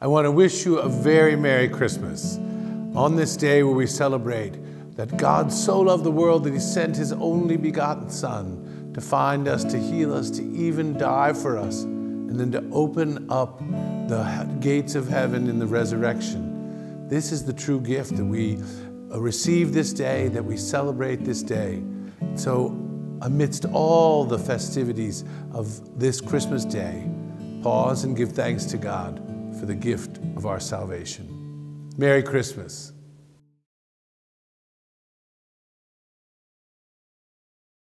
I want to wish you a very Merry Christmas on this day where we celebrate that God so loved the world that he sent his only begotten Son to find us, to heal us, to even die for us, and then to open up the gates of heaven in the resurrection. This is the true gift that we uh, receive this day, that we celebrate this day. So, amidst all the festivities of this Christmas day, pause and give thanks to God for the gift of our salvation. Merry Christmas.